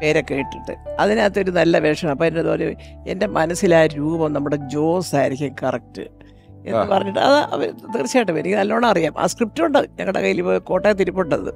പേരൊക്കെ ഇട്ടിട്ട്. അതിനകത്തൊരു നല്ല വേഷം അപ്പം എന്റെ പോലെ എന്റെ മനസ്സിലായ രൂപം നമ്മുടെ ജോസ് ആയിരിക്കും കറക്റ്റ് എന്ന്. പറഞ്ഞിട്ട് അത് തീർച്ചയായിട്ടും എനിക്ക് നല്ലോണം അറിയാം. ആ സ്ക്രിപ്റ്റ് ഉണ്ട് ഞങ്ങളുടെ കയ്യിൽ കോട്ടയത്ത് ഇരിപ്പുണ്ടത്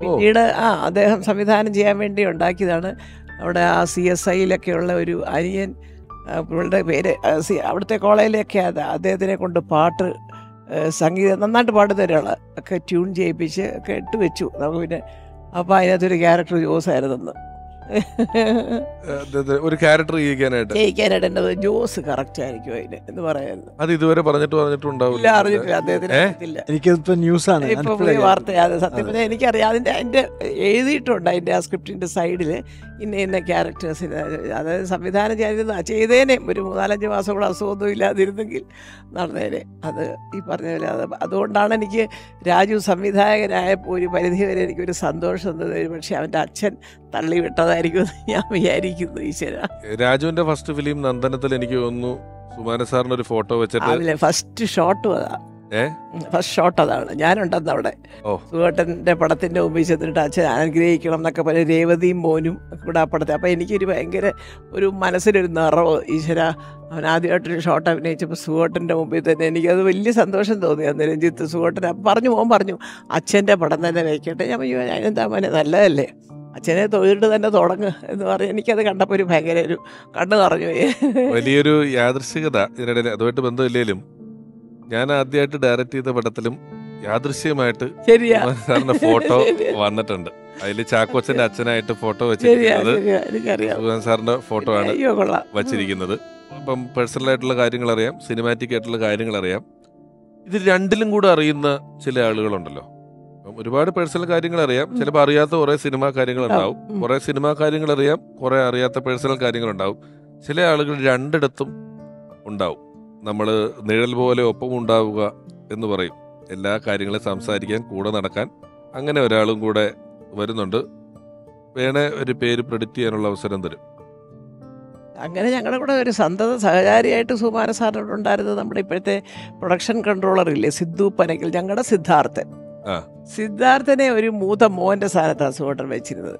പിന്നീട് ആ അദ്ദേഹം സംവിധാനം ചെയ്യാൻ വേണ്ടി ഉണ്ടാക്കിയതാണ് അവിടെ ആ സി എസ് ഐയിലൊക്കെയുള്ള ഒരു അനിയൻ പുള്ളിയുടെ പേര് സി- അവിടുത്തെ കോളേജിലൊക്കെ അത് അദ്ദേഹത്തിനെ കൊണ്ട് പാട്ട് സംഗീതം നന്നായിട്ട് പാടുന്ന ഒരാൾ ഒക്കെ ട്യൂൺ ചെയ്യിപ്പിച്ച് ഒക്കെ ഇട്ട് വെച്ചു. നമുക്ക് പിന്നെ അപ്പോൾ അതിനകത്തൊരു ക്യാരക്ടർ ജോസ് ആയിരുന്നെന്ന് ഒരു ക്യാരക്ടർ ചെയ്യിക്കാനായിട്ട് ചെയ്യിക്കാനായിട്ട് എന്റെ ജോസ് കറക്റ്റ് ആയിരിക്കും അതിന് എന്ന് പറയുന്നത് അത് ഇതുവരെ പറഞ്ഞിട്ട് ഇല്ല പറഞ്ഞിട്ടുണ്ടാവില്ല അറിഞ്ഞിട്ടില്ല അദ്ദേഹത്തിന് എനിക്കിപ്പോ ന്യൂസാണ് ഇപ്പൊ പുതിയ വാർത്ത അത് സത്യം പറഞ്ഞാൽ എനിക്കറിയാം. അതിന്റെ അതിന്റെ എഴുതിയിട്ടുണ്ട് അതിന്റെ ആ സ്ക്രിപ്റ്റിന്റെ സൈഡിൽ ഇന്ന ഇന്ന ക്യാരക്ടേഴ്സ് അതായത് സംവിധാനം ചെയ്തിരുന്ന ചെയ്തേനെ. ഒരു മൂന്നാലഞ്ച് മാസം കൂടെ അസുഖമൊന്നും ഇല്ലാതിരുന്നെങ്കിൽ നടന്നേനെ. അത് ഈ പറഞ്ഞ പോലെ അത് അതുകൊണ്ടാണ് എനിക്ക് രാജു സംവിധായകനായപ്പോൾ ഒരു പരിധി വരെ എനിക്കൊരു സന്തോഷം തന്നത്. പക്ഷേ അവന്റെ അച്ഛൻ തള്ളി വിട്ടതായിരിക്കും എന്ന് ഞാൻ വിചാരിക്കുന്നു ഈശ്വര. രാജുവിന്റെ ഫസ്റ്റ് ഫിലിം നന്ദനത്തിൽ എനിക്ക് തോന്നുന്നു സുമാന സാറിന് ഒരു ഫോട്ടോ വെച്ചിട്ട് ഫസ്റ്റ് ഷോട്ടും അതാ. ഏ? ഫസ്റ്റ് ഷോട്ട് അതാണ്. ഞാനുണ്ടെന്ന് അവിടെ. സുഖേട്ടന്റെ പടത്തിന്റെ മുമ്പിൽ ചെന്നിട്ട് അച്ഛൻ അനുഗ്രഹിക്കണം എന്നൊക്കെ പറഞ്ഞ് രേവതിയും മോനും കൂടെ ആ പടത്തെ അപ്പം എനിക്കൊരു ഭയങ്കര ഒരു മനസ്സിലൊരു നിറവ്. ഈശ്വര അവൻ ആദ്യമായിട്ടൊരു ഷോട്ട് അഭിനയിച്ചപ്പോൾ സുഹോട്ടന്റെ മുമ്പിൽ തന്നെ എനിക്കത് വലിയ സന്തോഷം തോന്നി അന്ന് രഞ്ജിത്ത്. സുഹോട്ടൻ പറഞ്ഞു മോൻ പറഞ്ഞു അച്ഛന്റെ പടം തന്നെ വയ്ക്കട്ടെ ഞാൻ പറഞ്ഞു അതിനെന്താ മോനെ നല്ലതല്ലേ? അച്ഛനെ തൊഴിലിട്ട് തന്നെ തുടങ്ങ് എന്ന് പറഞ്ഞ് എനിക്കത് കണ്ടപ്പോൾ ഒരു ഭയങ്കര ഒരു കണ്ണ് നിറഞ്ഞു വലിയൊരു യാദൃശികത ഇതിനിടയിൽ. അതുമായിട്ട് ബന്ധമില്ലേലും? ഞാൻ ആദ്യമായിട്ട് ഡയറക്റ്റ് ചെയ്ത പടത്തിലും യാദൃശ്യമായിട്ട് സാറിന്റെ ഫോട്ടോ വന്നിട്ടുണ്ട്. അതിൽ ചാക്കോച്ചന്റെ അച്ഛനായിട്ട് ഫോട്ടോ വെച്ചിരിക്കുന്നത് സാറിന്റെ ഫോട്ടോ ആണ് വെച്ചിരിക്കുന്നത്. അപ്പം പേഴ്സണൽ ആയിട്ടുള്ള കാര്യങ്ങൾ അറിയാം സിനിമാറ്റിക് ആയിട്ടുള്ള കാര്യങ്ങൾ അറിയാം. ഇത് രണ്ടിലും കൂടെ അറിയുന്ന ചില ആളുകളുണ്ടല്ലോ. അപ്പം ഒരുപാട് പേഴ്സണൽ കാര്യങ്ങൾ അറിയാം. ചിലപ്പോൾ അറിയാത്ത കുറെ സിനിമാ കാര്യങ്ങൾ ഉണ്ടാവും. കുറെ സിനിമാ കാര്യങ്ങൾ അറിയാം കുറെ അറിയാത്ത പേഴ്സണൽ കാര്യങ്ങൾ ഉണ്ടാവും. ചില ആളുകൾ രണ്ടിടത്തും ഉണ്ടാവും. നമ്മൾ നിഴൽ പോലെ ഒപ്പം ഉണ്ടാവുക എന്ന് പറയും. എല്ലാ കാര്യങ്ങളും സംസാരിക്കാൻ കൂടെ നടക്കാൻ. അങ്ങനെ ഒരാളും കൂടെ വരുന്നുണ്ട്. വേണേ ഒരു പേര് പ്രെഡിക്റ്റ് ചെയ്യാനുള്ള അവസരം തരും. അങ്ങനെ ഞങ്ങളുടെ കൂടെ ഒരു സന്തത സഹചാരിയായിട്ട് സുമാര സാറിനോട് ഉണ്ടായിരുന്നത് നമ്മുടെ ഇപ്പോഴത്തെ പ്രൊഡക്ഷൻ കൺട്രോളർ ഇല്ലേ സിദ്ധു പനക്കിൽ ഞങ്ങളുടെ സിദ്ധാർത്ഥൻ. സിദ്ധാർത്ഥനെ ഒരു മൂത്ത മോന്റെ സ്ഥാനത്താണ് സുഹോട്ടൻ വെച്ചിരുന്നത്.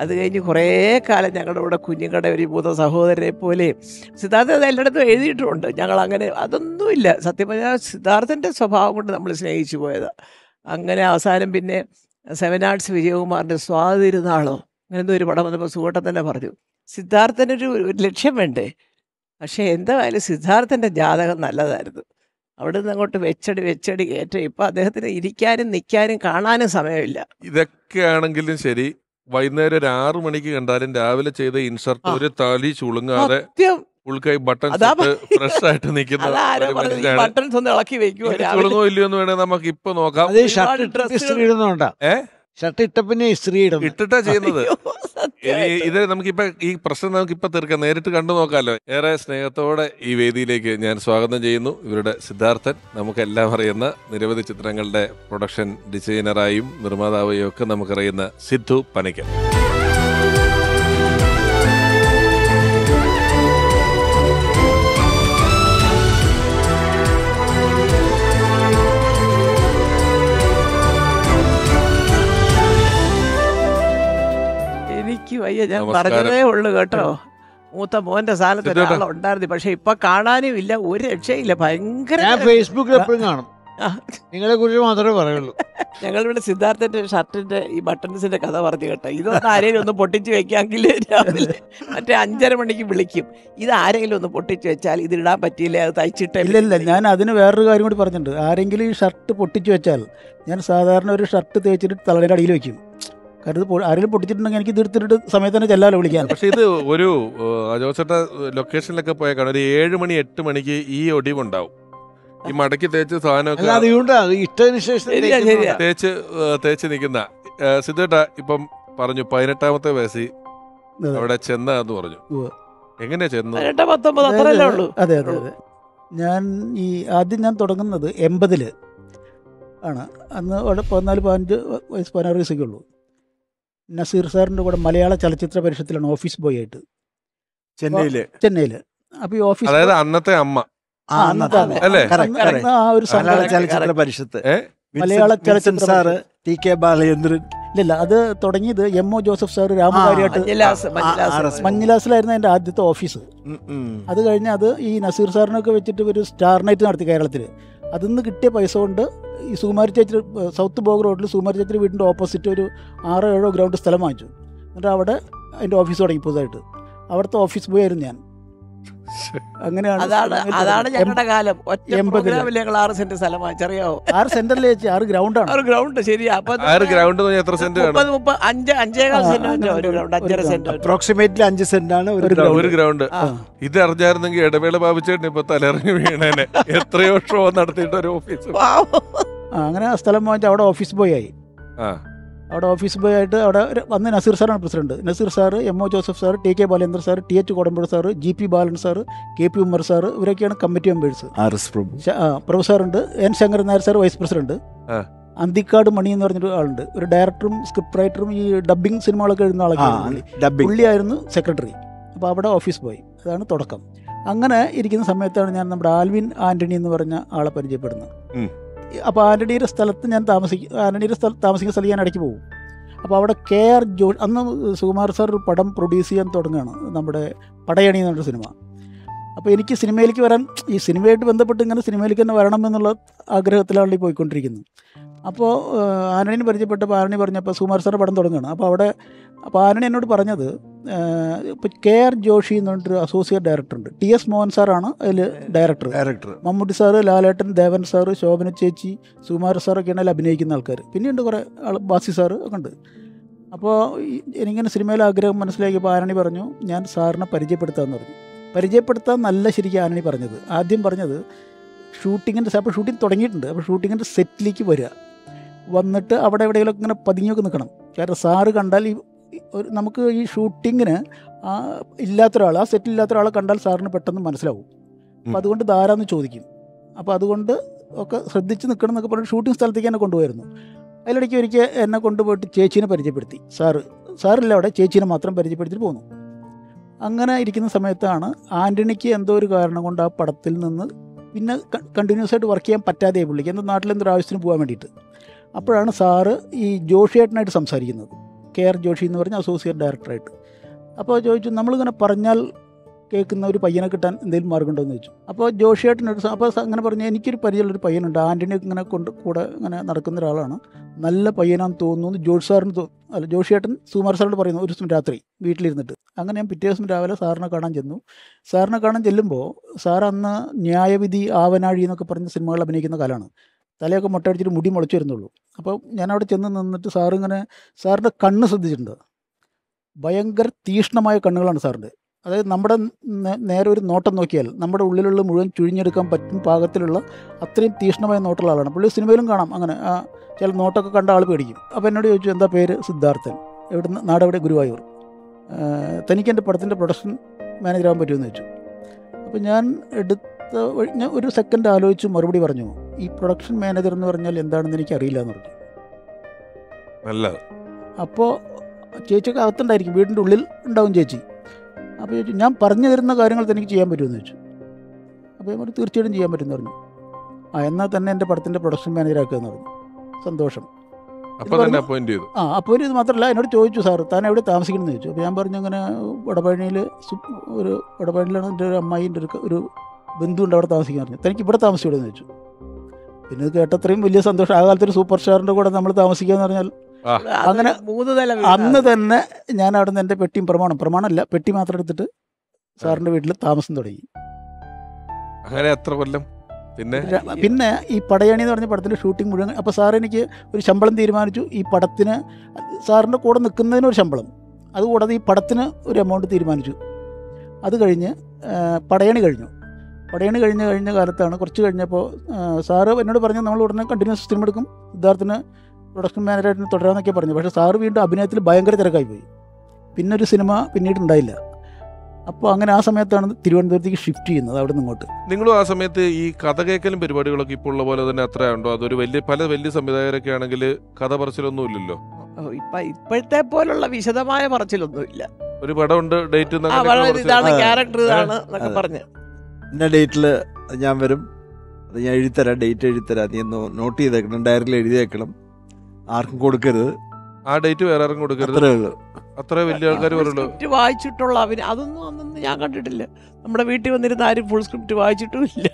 അത് കഴിഞ്ഞ് കുറേ കാലം ഞങ്ങളുടെ കൂടെ കുഞ്ഞുങ്ങളുടെ ഒരു മൂത്ത സഹോദരനെ പോലെ സിദ്ധാർത്ഥൻ അത് എല്ലായിടത്തും എഴുതിയിട്ടുണ്ട്. ഞങ്ങൾ അങ്ങനെ അതൊന്നുമില്ല. സത്യം പറഞ്ഞാൽ സിദ്ധാർത്ഥന്റെ സ്വഭാവം കൊണ്ട് നമ്മൾ സ്നേഹിച്ചു പോയത്. അങ്ങനെ അവസാനം പിന്നെ സെവൻ ആർട്സ് വിജയകുമാറിന്റെ സ്വാതിരുന്നാളോ അങ്ങനത്തെ ഒരു പടം വന്നപ്പോൾ സുഹോട്ടൻ തന്നെ പറഞ്ഞു സിദ്ധാർത്ഥനൊരു ഒരു ലക്ഷ്യം വേണ്ടേ? പക്ഷേ എന്തായാലും സിദ്ധാർത്ഥന്റെ ജാതകം നല്ലതായിരുന്നു. അവിടെ നിന്ന് അങ്ങോട്ട് വെച്ചടി വെച്ചടി കയറ്റ. ഇപ്പം അദ്ദേഹത്തിന് ഇരിക്കാനും നിൽക്കാനും കാണാനും സമയമില്ല. ഇതൊക്കെ ആണെങ്കിലും ശരി വൈകുന്നേരം ഒരു ആറു മണിക്ക് കണ്ടാലും രാവിലെ ചെയ്ത ഇൻസർട്ട് ഒരു തലി ചുളുങ്ങാതെ സത്യം. ഉൾക്കൈ ബട്ടൺ ഫ്രഷ് ആയിട്ട് നിൽക്കുന്ന. ബട്ടൺസ് ഒന്ന് ഇളക്കി വെക്കുമോ ചുളുങ്ങോ ഇല്ലയോ എന്ന് വേണേ നമുക്ക് ഇപ്പൊ നോക്കാം. ഷർട്ട് ഇട്ട് പിന്നെ ഇസ്ത്രീ ഇടും ഇട്ടിട്ടാ ചെയ്യുന്നത്. ഇത് നമുക്കിപ്പോ ഈ പ്രശ്നം നമുക്ക് ഇപ്പൊ തീർക്കാം. നേരിട്ട് കണ്ടു നോക്കാമല്ലോ ഏറെ സ്നേഹത്തോടെ ഈ വേദിയിലേക്ക് ഞാൻ സ്വാഗതം ചെയ്യുന്നു. ഇവരുടെ സിദ്ധാർത്ഥൻ നമുക്കെല്ലാം അറിയുന്ന നിരവധി ചിത്രങ്ങളുടെ പ്രൊഡക്ഷൻ ഡിസൈനറായും നിർമ്മാതാവായും ഒക്കെ നമുക്കറിയുന്ന സിദ്ധു പനിക്കൽ എനിക്ക് വയ്യ ഞാൻ. പറഞ്ഞതേ ഉള്ളു കേട്ടോ. മൂത്ത മോന്റെ സ്ഥാനത്ത് സിദ്ധേട്ടാ. ഒരാളുണ്ടായിരുന്നു. പക്ഷെ ഇപ്പൊ കാണാനും ഇല്ല ഒരു രക്ഷയില്ല. ഭയങ്കര ഞാൻ ഫേസ്ബുക്കിൽ എപ്പോഴും കാണും. നിങ്ങളെ കുറിച്ച് മാത്രമേ പറയുള്ളൂ. ഞങ്ങളിവിടെ സിദ്ധാർത്ഥന്റെ ഷർട്ടിന്റെ ഈ ബട്ടൺസിന്റെ കഥ പറഞ്ഞു കേട്ടോ. ഇതൊന്ന് ആരെങ്കിലും ഒന്ന് പൊട്ടിച്ച് വെക്കാമെങ്കിൽ രാവിലെ മറ്റേ അഞ്ചര മണിക്ക് വിളിക്കും. ഇത് ആരെങ്കിലും ഒന്ന് പൊട്ടിച്ച് വെച്ചാൽ ഇത് ഇടാൻ പറ്റിയില്ല? അത് തയ്ച്ചിട്ട് ഇല്ല ഇല്ല. ഞാൻ അതിന് വേറൊരു കാര്യം കൂടി പറഞ്ഞിട്ടുണ്ട്. ആരെങ്കിലും ഈ ഷർട്ട് പൊട്ടിച്ചു വെച്ചാൽ ഞാൻ സാധാരണ ഒരു ഷർട്ട് തേച്ചിട്ട് തലയുടെ അടിയിൽ വെക്കും. കാരണം ഇത് പൊ- ആരെങ്കിലും പൊട്ടിച്ചിട്ടുണ്ടെങ്കിൽ എനിക്ക് തീർത്തിട്ട് സമയത്ത് തന്നെ ചെല്ലാലോ വിളിക്കാൻ. പക്ഷെ ഇത് ഒരു ജോസേട്ട ലൊക്കേഷനിലൊക്കെ പോയാൽ കാണാം ഒരു ഏഴ് മണി എട്ട് മണിക്ക് ഈ ഒടിവുണ്ടാവും. ഈ മടക്കി തേച്ച് സാധനം സാധനമൊക്കെ. തേച്ച് തേച്ച് നിൽക്കുന്ന സിദ്ധേട്ട ഇപ്പം പറഞ്ഞു പതിനെട്ടാമത്തെ വയസ്സിൽ അവിടെ അവിടെ എന്ന് പറഞ്ഞു. എങ്ങനെയാ ചെന്ന് അതെ. ഞാൻ ഈ ആദ്യം ഞാൻ തുടങ്ങുന്നത് എൺപതിൽ ആണ്. അന്ന് അവിടെ പതിനാല് പതിനഞ്ച് വയസ്സ് പതിനാറ് വയസ്സൊക്കെ ഉള്ളൂ. നസീർ സാറിന്റെ കൂടെ മലയാള ചലച്ചിത്ര പരിഷത്തിലാണ് ഓഫീസ് ബോയ് ആയിട്ട്. ചെന്നൈയിൽ. ചെന്നൈയിൽ. അപ്പൊ ഈ ഓഫീസ് അതായത് അന്നത്തെ അമ്മ. ആ, ഒരു മലയാള ചലച്ചിത്ര പരിഷത്ത്. മലയാള ചലച്ചിത്ര സാറ് ടി കെ ബാലചന്ദ്രൻ. ഇല്ല അത് തുടങ്ങിയത് എം ഒ ജോസഫ് സാർ രാമകാരിയായിട്ട് മഞ്ഞിലാസിലായിരുന്നു എന്റെ ആദ്യത്തെ ഓഫീസ്. അത് കഴിഞ്ഞ് അത് ഈ നസീർ സാറിനൊക്കെ വെച്ചിട്ട് ഒരു സ്റ്റാർ നൈറ്റ് നടത്തി കേരളത്തിൽ അതിൽ നിന്ന് കിട്ടിയ പൈസ കൊണ്ട് ഈ സുകുമാരി ചേച്ചി സൗത്ത് ബോഗ് റോഡിൽ സുകുമാരി ചേച്ചി വീടിന്റെ ഓപ്പോസിറ്റ് ഒരു ആറോ ഏഴോ ഗ്രൗണ്ട് സ്ഥലം വാങ്ങിച്ചു. എന്നിട്ട് അവിടെ അതിന്റെ ഓഫീസ് തുടങ്ങി പുതുതായിട്ട്. അവിടുത്തെ ഓഫീസ് ബോയ് ആയിരുന്നു ഞാൻ. അങ്ങനെയാണ് അതാണ് അതാണ് ഞങ്ങളുടെ കാലം. ഒറ്റ. പ്രോഗ്രാമിൽ ഞങ്ങൾ ആറ് സെന്റ് സ്ഥലം വാങ്ങിച്ചറിയാവോ ആറ് സെന്ററിൽ വെച്ച് ആറ് ഗ്രൗണ്ടാണ് ഒരു ഗ്രൗണ്ട് ശരിയാ. അപ്പൊ ആറ് ഗ്രൗണ്ട് എത്ര സെന്റ് മുപ്പത് മുപ്പത് അഞ്ച് അഞ്ചേകാൽ സെന്റ് ഒരു ഗ്രൗണ്ട് അഞ്ചര സെന്റ് അപ്രോക്സിമേറ്റ്ലി അഞ്ച് സെന്റാണ് ഒരു ഒരു ഗ്രൗണ്ട്. ഇത് അറിഞ്ഞായിരുന്നെങ്കിൽ ഇടവേള ബാബിച്ചേട്ടൻ ഇപ്പൊ തലയിറങ്ങി വീണേനെ. എത്രയോ ഷോ നടത്തിയിട്ട് ഒരു ഓഫീസ്. അങ്ങനെ ആ സ്ഥലം വാങ്ങിച്ച അവിടെ ഓഫീസ് ബോയ് ആയി. ആ. അവിടെ ഓഫീസ് ബോയ് ആയിട്ട് അവിടെ വന്ന് നസീർ സാറാണ് president Nazir sir M O Joseph sir T K Balendra sir T H Kodampuzha sir G P Balan sir K P Ummer sir ഇവരൊക്കെയാണ് committee members R S Prabhu. സാറുണ്ട്. N Sankaran Nair sir vice president. Anthikad Mani എന്ന് പറഞ്ഞൊരു ആളുണ്ട്. ഒരു ഡയറക്ടറും script റൈറ്ററും ഈ dubbing സിനിമകളൊക്കെ എഴുതുന്ന ആളൊക്കെ പുള്ളിയായിരുന്നു സെക്രട്ടറി അപ്പോൾ അവിടെ ഓഫീസ് ബോയ് അതാണ് തുടക്കം. അങ്ങനെ ഇരിക്കുന്ന സമയത്താണ് ഞാൻ നമ്മുടെ ആൽവിൻ ആന്റണി എന്ന് പറഞ്ഞ ആളെ പരിചയപ്പെടുന്നത്. അപ്പോൾ ആന്റണിയുടെ സ്ഥലത്ത് ഞാൻ താമസിക്കും ആന്റണിയുടെ സ്ഥല താമസിക്കുന്ന സ്ഥലത്ത് ഞാൻ ഇടയ്ക്ക് പോകും. അപ്പോൾ അവിടെ കെ ആർ ജോ അന്ന് സുകുമാർ സാർ ഒരു പടം പ്രൊഡ്യൂസ് ചെയ്യാൻ തുടങ്ങുകയാണ് നമ്മുടെ പടയണി എന്ന് പറഞ്ഞ സിനിമ. അപ്പോൾ എനിക്ക് സിനിമയിലേക്ക് വരാൻ ഈ സിനിമയായിട്ട് ബന്ധപ്പെട്ട് ഇങ്ങനെ സിനിമയിലേക്ക് തന്നെ വരണം എന്നുള്ള ആഗ്രഹത്തിലാണ് പോയിക്കൊണ്ടിരിക്കുന്നത്. അപ്പോൾ ആനണിനെ പരിചയപ്പെട്ടപ്പോൾ ആനണി പറഞ്ഞപ്പോൾ സുമാർ സാറിന്റെ പടം തുടങ്ങുകയാണ്. അപ്പോൾ അവിടെ അപ്പോൾ ആനണി എന്നോട് പറഞ്ഞത് ഇപ്പോൾ കെ ആർ ജോഷി എന്ന് പറഞ്ഞിട്ടൊരു അസോസിയേറ്റ് ഡയറക്ടർ ഉണ്ട്. ടി എസ് മോഹൻ സാറാണ് അതിൽ ഡയറക്ടർ ഡയറക്ടർ മമ്മൂട്ടി സാറ് ലാലേട്ടൻ ദേവൻ സാറ് ശോഭന ചേച്ചി സുമാർ സാറൊക്കെയാണ് അതിൽ അഭിനയിക്കുന്ന ആൾക്കാർ പിന്നെയുണ്ട് കുറേ ആൾ ബാസി സാറ് ഒക്കെ ഉണ്ട്. അപ്പോൾ എനിക്കിങ്ങനെ സിനിമയിലെ ആഗ്രഹം മനസ്സിലാക്കിയപ്പോൾ ആനണി പറഞ്ഞു ഞാൻ സാറിനെ പരിചയപ്പെടുത്താമെന്ന് പറഞ്ഞു. പരിചയപ്പെടുത്താൻ നല്ല ശരിക്കും ആനണി പറഞ്ഞത്. ആദ്യം പറഞ്ഞത് ഷൂട്ടിങ്ങിന്റെ അപ്പോൾ ഷൂട്ടിംഗ് തുടങ്ങിയിട്ടുണ്ട്. അപ്പോൾ ഷൂട്ടിങ്ങിന്റെ സെറ്റിലേക്ക് വരിക വന്നിട്ട് അവിടെ എവിടെയെങ്കിലും ഇങ്ങനെ പതിഞ്ഞൊക്കെ നിൽക്കണം. കാരണം സാറ് കണ്ടാൽ ഈ ഒരു നമുക്ക് ഈ ഷൂട്ടിങ്ങിന് ആ ഇല്ലാത്തൊരാൾ ആ സെറ്റിൽ ഇല്ലാത്ത ഒരാളെ കണ്ടാൽ സാറിന് പെട്ടെന്ന് മനസ്സിലാവും. അപ്പോൾ അതുകൊണ്ട് ധാരാന്ന് ചോദിക്കും. അപ്പോൾ അതുകൊണ്ട് ഒക്കെ ശ്രദ്ധിച്ച് നിൽക്കണം എന്നൊക്കെ പറഞ്ഞ് ഷൂട്ടിംഗ് സ്ഥലത്തേക്ക് എന്നെ കൊണ്ടുപോയിരുന്നു. അതിലിടയ്ക്ക് ഒരിക്കൽ എന്നെ കൊണ്ടുപോയിട്ട് ചേച്ചീനെ പരിചയപ്പെടുത്തി. സാറ് സാറില്ല അവിടെ ചേച്ചീനെ മാത്രം പരിചയപ്പെടുത്തിയിട്ട് പോന്നു. അങ്ങനെ ഇരിക്കുന്ന സമയത്താണ് ആന്റണിക്ക് എന്തോ ഒരു കാരണം കൊണ്ട് ആ പടത്തിൽ നിന്ന് പിന്നെ കണ്ടിന്യൂസ് ആയിട്ട് വർക്ക് ചെയ്യാൻ പറ്റാതെ പുള്ളിക്ക്. എന്താ നാട്ടിലെന്തൊരു ആവശ്യത്തിന് പോകാൻ വേണ്ടിയിട്ട്. അപ്പോഴാണ് സാറ് ഈ ജോഷിയേട്ടനായിട്ട് സംസാരിക്കുന്നത്. കെ ആർ ജോഷി എന്ന് പറഞ്ഞ അസോസിയേറ്റ് ഡയറക്ടറായിട്ട് അപ്പോൾ ചോദിച്ചു നമ്മളിങ്ങനെ പറഞ്ഞാൽ കേൾക്കുന്ന ഒരു പയ്യനെ കിട്ടാൻ എന്തെങ്കിലും മാർഗമുണ്ടോ? ചോദിച്ചു. അപ്പോൾ ജോഷിയേട്ടനൊരു അപ്പോൾ അങ്ങനെ പറഞ്ഞു എനിക്കൊരു പരിചയമുള്ളൊരു പയ്യനുണ്ട്. ആന്റണി ഇങ്ങനെ കൊണ്ട് കൂടെ ഇങ്ങനെ നടക്കുന്ന ഒരാളാണ്. നല്ല പയ്യനാന്ന് തോന്നുന്നു. ജോഷ് സാറിന് തോന്നുന്നു അല്ല ജോഷിയേട്ടൻ സുമാർ സാറിനോട് പറയുന്നു ഒരു ദിവസം രാത്രി വീട്ടിലിരുന്നിട്ട്. അങ്ങനെ ഞാൻ പിറ്റേ ദിവസം രാവിലെ സാറിനെ കാണാൻ ചെന്നു. സാറിനെ കാണാൻ ചെല്ലുമ്പോൾ സാർ അന്ന് ന്യായവിധി ആവനാഴി എന്നൊക്കെ പറഞ്ഞ സിനിമകൾ അഭിനയിക്കുന്ന കാലമാണ്. തലയൊക്കെ മുട്ടടിച്ചിട്ട് മുടി മുളച്ചു വരുന്നുള്ളൂ അപ്പോൾ ഞാൻ അവിടെ ചെന്ന് നിന്നിട്ട് സാറിങ്ങനെ സാറിന്റെ കണ്ണ് ശ്രദ്ധിച്ചിട്ടുണ്ട്. ഭയങ്കര തീഷ്ണമായ കണ്ണുകളാണ് സാറിന്റെ. അതായത് നമ്മുടെ നേരെ ഒരു നോട്ടം നോക്കിയാൽ നമ്മുടെ ഉള്ളിലുള്ള മുഴുവൻ ചുഴിഞ്ഞെടുക്കാൻ പറ്റും പാകത്തിലുള്ള അത്രയും തീഷ്ണമായ നോട്ടുള്ള ആളാണ്. പുള്ളി സിനിമയിലും കാണാം അങ്ങനെ. ചില നോട്ടൊക്കെ കണ്ട ആൾ പേടിക്കും. അപ്പോൾ എന്നോട് ചോദിച്ചു എന്താ പേര്? സിദ്ധാർത്ഥൻ. എവിടുന്ന്? നാടെവിടെ ഗുരുവായൂർ. തനിക്ക് എന്റെ പടത്തിന്റെ പ്രൊഡക്ഷൻ മാനേജർ ആകാൻ പറ്റുമെന്ന് ചോദിച്ചു. അപ്പോൾ ഞാൻ എടുത്ത ഞാൻ ഒരു സെക്കൻഡ് ആലോചിച്ച് മറുപടി പറഞ്ഞു. ഈ പ്രൊഡക്ഷൻ മാനേജർ എന്ന് പറഞ്ഞാൽ എന്താണെന്ന് എനിക്ക് അറിയില്ല എന്ന് പറഞ്ഞു. നല്ല അപ്പോൾ ചേച്ചിയൊക്കെ അകത്തുണ്ടായിരിക്കും. വീടിന്റെ ഉള്ളിൽ ഉണ്ടാവും ചേച്ചി. അപ്പോൾ ചേച്ചി ഞാൻ പറഞ്ഞു തരുന്ന കാര്യങ്ങൾ തന്നെ എനിക്ക് ചെയ്യാൻ പറ്റുമെന്ന് ചോദിച്ചു. അപ്പോൾ ഞാൻ തീർച്ചയായിട്ടും ചെയ്യാൻ പറ്റുമെന്ന് പറഞ്ഞു. ആ എന്നാൽ തന്നെ എന്റെ പടത്തിന്റെ പ്രൊഡക്ഷൻ മാനേജറാക്കുക എന്ന് പറഞ്ഞു. സന്തോഷം. ആ അപ്പോൾ ഒരു ഇത് മാത്രമല്ല എന്നോട് ചോദിച്ചു സാർ താൻ എവിടെ താമസിക്കണമെന്ന് ചോദിച്ചു. അപ്പോൾ ഞാൻ പറഞ്ഞു അങ്ങനെ വടപഴനിയിൽ ഒരു വടപഴനിയിലാണ് എന്റെ ഒരു അമ്മായിന്റെ ഒരു ബന്ധുണ്ട് അവിടെ താമസിക്കാൻ പറഞ്ഞു. തനിക്ക് ഇവിടെ താമസിക്കൂടെന്ന് ചോദിച്ചു. പിന്നെ ഇത് കേട്ടത്രയും വലിയ സന്തോഷം. ആ കാലത്ത് ഒരു സൂപ്പർ സ്റ്റാറിന്റെ കൂടെ നമ്മൾ താമസിക്കുക എന്ന് പറഞ്ഞാൽ അങ്ങനെ മൂന്ന് അന്ന് തന്നെ ഞാൻ അവിടെ നിന്ന് എന്റെ പെട്ടിയും പ്രമാണം പ്രമാണമല്ല പെട്ടി മാത്രം എടുത്തിട്ട് സാറിന്റെ വീട്ടിൽ താമസം തുടങ്ങി. അങ്ങനെ എത്ര കൊല്ലം? പിന്നെ? പിന്നെ ഈ പടയണി എന്ന് പറഞ്ഞ പടത്തിന്റെ ഷൂട്ടിംഗ് മുഴുവൻ അപ്പോൾ സാർ എനിക്ക് ഒരു ശമ്പളം തീരുമാനിച്ചു. ഈ പടത്തിന് സാറിന്റെ കൂടെ നിൽക്കുന്നതിന് ഒരു ശമ്പളം. അതുകൂടാതെ ഈ പടത്തിന് ഒരു എമൗണ്ട് തീരുമാനിച്ചു. അത് കഴിഞ്ഞ് പടയണി കഴിഞ്ഞു. പടയണി കഴിഞ്ഞ കഴിഞ്ഞ കാലത്താണ്. കുറച്ച് കഴിഞ്ഞപ്പോൾ സാറ് എന്നോട് പറഞ്ഞു നമ്മൾ ഉടനെ കണ്ടിന്യൂസ് സിനിമ എടുക്കും. സിദ്ധാർത്ഥിന് പ്രൊഡക്ഷൻ മാനേജറായിട്ട് തുടരാമെന്നൊക്കെ പറഞ്ഞു. പക്ഷേ സാറ് വീണ്ടും അഭിനയത്തിൽ ഭയങ്കര തിരക്കായി പോയി. പിന്നെ ഒരു സിനിമ പിന്നീട് ഉണ്ടായില്ല. അപ്പോൾ അങ്ങനെ ആ സമയത്താണ് തിരുവനന്തപുരത്തേക്ക് ഷിഫ്റ്റ് ചെയ്യുന്നത് അവിടെ നിന്ന് ഇങ്ങോട്ട്. നിങ്ങളും ആ സമയത്ത് ഈ കഥ കേൾക്കലും പരിപാടികളൊക്കെ ഇപ്പോൾ ഉള്ള പോലെ തന്നെ അത്ര ഉണ്ടോ? അതൊരു വലിയ പല വലിയ സംവിധായകരൊക്കെ ആണെങ്കിൽ കഥ പറച്ചിലൊന്നും ഇല്ലല്ലോ? ഇപ്പൊ ഇപ്പോഴത്തെ പോലുള്ള വിശദമായ പറച്ചിലൊന്നും ഇല്ല. ഒരു പടമുണ്ട് ഡേറ്റ് ഇതാണ് ആ, ക്യാരക്ടർ ഇതാണ്. എന്നൊക്കെ പറഞ്ഞ്. ഇന്ന ഡേറ്റിൽ ഞാൻ വരും. അത് ഞാൻ എഴുതിത്തരാം ഡേറ്റ് എഴുതിത്തരാം. നീ ഒന്ന് നോട്ട് ചെയ്തേക്കണം ഡയറിയിൽ എഴുതിയേക്കണം. ആർക്കും കൊടുക്കരുത്. ആ ഡേറ്റ് വേറെ ആർക്കും കൊടുക്കരുത്. അത്രേ ഉള്ളൂ. അത്ര വലിയ ആൾക്കാർ പറയുള്ളൂ സ്ക്രിപ്റ്റ് വായിച്ചിട്ടുള്ള അവന് അതൊന്നും അന്നൊന്നും ഞാൻ കണ്ടിട്ടില്ല. നമ്മുടെ വീട്ടിൽ വന്നിരുന്ന ആരും ഫുൾ സ്ക്രിപ്റ്റ് വായിച്ചിട്ടും ഇല്ല.